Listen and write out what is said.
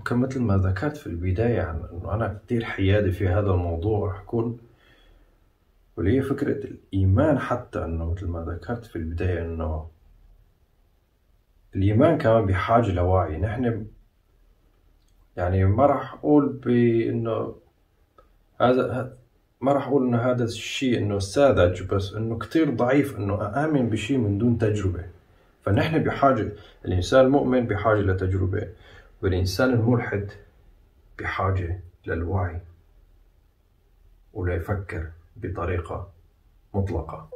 وكان مثل ما ذكرت في البداية عن إنه أنا كتير حيادي في هذا الموضوع حكون واللي هي فكرة الإيمان حتى إنه مثل ما ذكرت في البداية إنه الإيمان كمان بحاجة لوعي. نحن يعني ما راح أقول بإنه هذا ما راح أقول إنه هذا الشيء إنه ساذج بس إنه كتير ضعيف إنه أآمن بشيء من دون تجربة. فنحن بحاجة الإنسان المؤمن بحاجة لتجربة. والإنسان الملحد بحاجة للوعي وليفكر بطريقة مطلقة.